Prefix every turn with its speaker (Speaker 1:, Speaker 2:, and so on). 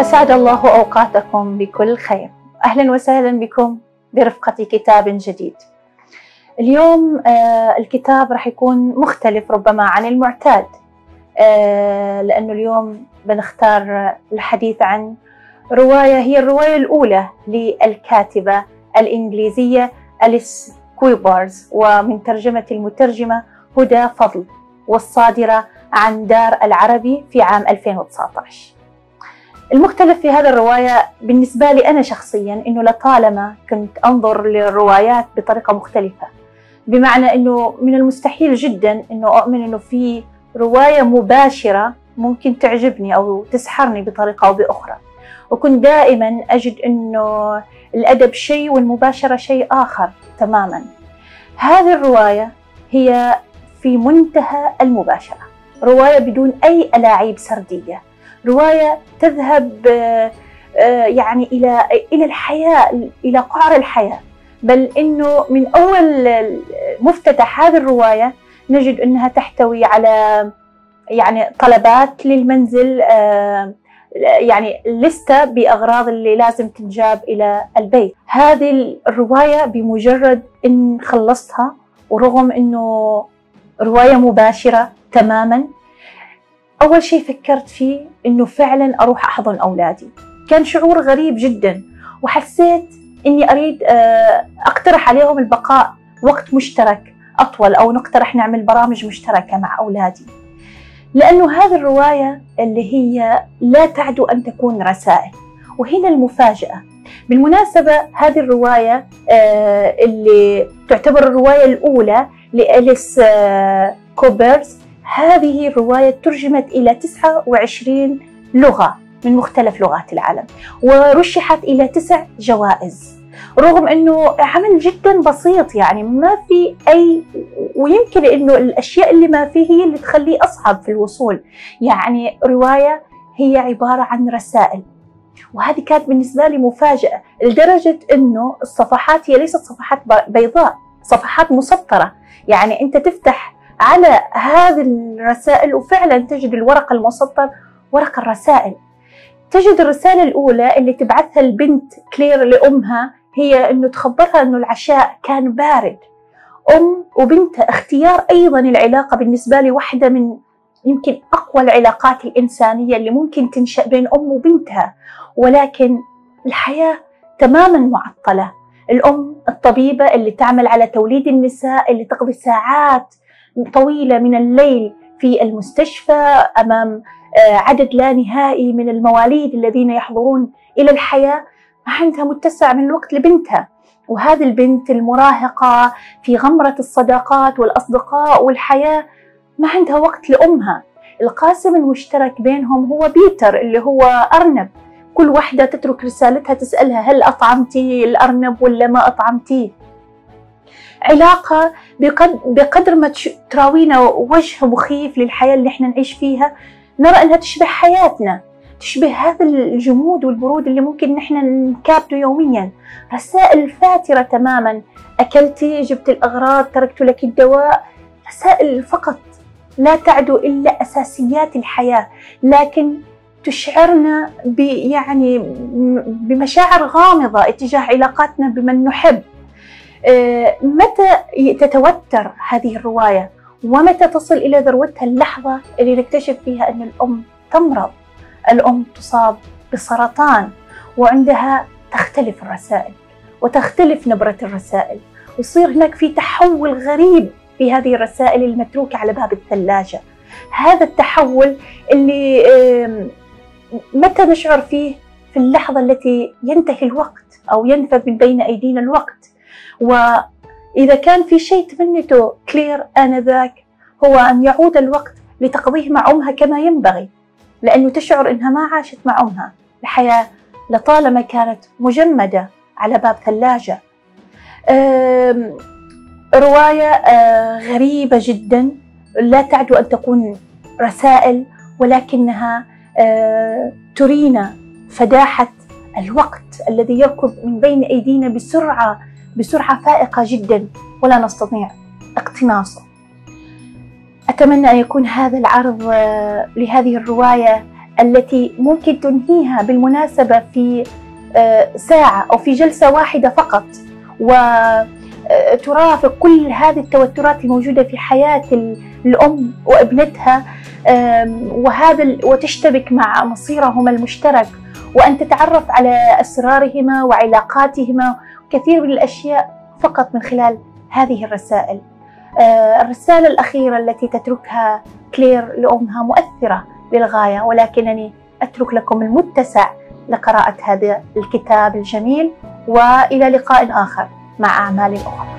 Speaker 1: أسعد الله أوقاتكم بكل خير. أهلا وسهلا بكم برفقة كتاب جديد. اليوم آه، الكتاب راح يكون مختلف ربما عن المعتاد. آه، لأنه اليوم بنختار الحديث عن رواية هي الرواية الأولى للكاتبة الإنجليزية أليس كويبرز ومن ترجمة المترجمة هدى فضل والصادرة عن دار العربي في عام 2019 المختلف في هذا الرواية بالنسبة لي أنا شخصيا أنه لطالما كنت أنظر للروايات بطريقة مختلفة. بمعنى أنه من المستحيل جدا أنه أؤمن أنه في رواية مباشرة ممكن تعجبني أو تسحرني بطريقة أو بأخرى. وكنت دائما أجد أنه الأدب شيء والمباشرة شيء آخر تماما. هذه الرواية هي في منتهى المباشرة. رواية بدون أي ألاعيب سردية. رواية تذهب يعني إلى إلى الحياة إلى قعر الحياة. بل إنه من أول مفتتح هذه الرواية نجد أنها تحتوي على يعني طلبات للمنزل يعني لستة بأغراض اللي لازم تنجاب إلى البيت. هذه الرواية بمجرد إن خلصتها ورغم إنه رواية مباشرة تماما أول شيء فكرت فيه إنه فعلا أروح أحضن أولادي. كان شعور غريب جدا وحسيت إني أريد أقترح عليهم البقاء وقت مشترك أطول أو نقترح نعمل برامج مشتركة مع أولادي. لأنه هذه الرواية اللي هي لا تعدو أن تكون رسائل. وهنا المفاجأة. بالمناسبة هذه الرواية اللي تعتبر الرواية الأولى لأليس كوبرز هذه الرواية ترجمت إلى 29 لغة من مختلف لغات العالم ورشحت إلى تسع جوائز. رغم إنه عمل جدا بسيط يعني ما في أي ويمكن إنه الأشياء اللي ما فيه هي اللي تخليه أصعب في الوصول. يعني رواية هي عبارة عن رسائل وهذه كانت بالنسبة لي مفاجأة لدرجة إنه الصفحات هي ليست صفحات بيضاء صفحات مسطرة. يعني أنت تفتح على هذه الرسائل وفعلا تجد الورق المسطر ورق الرسائل. تجد الرسالة الأولى اللي تبعثها البنت كلير لأمها هي إنه تخبرها إنه العشاء كان بارد. أم وبنتها اختيار أيضا العلاقة بالنسبة لي واحدة من يمكن أقوى العلاقات الإنسانية اللي ممكن تنشأ بين أم وبنتها. ولكن الحياة تماما معطلة. الأم الطبيبة اللي تعمل على توليد النساء اللي تقضي ساعات طويلة من الليل في المستشفى أمام عدد لا نهائي من المواليد الذين يحضرون إلى الحياة. عندها متسع من الوقت لبنتها وهذه البنت المراهقة في غمرة الصداقات والأصدقاء والحياة. ما عندها وقت لأمها؟ القاسم المشترك بينهم هو بيتر اللي هو أرنب. كل واحدة تترك رسالتها تسألها هل أطعمتي الأرنب ولا ما أطعمتيه؟ علاقة بقدر ما تراوينا وجه مخيف للحياة اللي إحنا نعيش فيها نرى أنها تشبه حياتنا تشبه هذا الجمود والبرود اللي ممكن نحن نكابده يوميا. رسائل فاترة تماما. أكلتي جبت الأغراض تركت لك الدواء. رسائل فقط. لا تعدو إلا أساسيات الحياة. لكن تشعرنا يعني بمشاعر غامضة اتجاه علاقاتنا بمن نحب. متى تتوتر هذه الرواية؟ ومتى تصل إلى ذروتها اللحظة اللي نكتشف فيها أن الأم تمرض؟ الأم تصاب بسرطان وعندها تختلف الرسائل وتختلف نبرة الرسائل ويصير هناك في تحول غريب في هذه الرسائل المتروكة على باب الثلاجة. هذا التحول اللي متى نشعر فيه في اللحظة التي ينتهي الوقت أو ينفذ من بين أيدينا الوقت؟ وإذا كان في شيء تمنته كلير آنذاك هو أن يعود الوقت لتقضيه مع أمها كما ينبغي لأنه تشعر إنها ما عاشت مع أمها. الحياة لطالما كانت مجمدة على باب ثلاجة. رواية غريبة جدا. لا تعدو أن تكون رسائل ولكنها ترينا فداحة الوقت الذي يركض من بين أيدينا بسرعة بسرعة فائقة جدا ولا نستطيع اقتناصه. أتمنى أن يكون هذا العرض لهذه الرواية التي ممكن تنهيها بالمناسبة في آه، ساعة أو في جلسة واحدة فقط. وترافق كل هذه التوترات الموجودة في حياة الأم وابنتها وهذا وتشتبك مع مصيرهما المشترك وأن تتعرف على أسرارهما وعلاقاتهما كثير من الأشياء فقط من خلال هذه الرسائل. آه، الرسالة الأخيرة التي تتركها كلير لأمها مؤثرة للغاية ولكنني أترك لكم المتسع لقراءة هذا الكتاب الجميل وإلى لقاء آخر مع أعمال أخرى.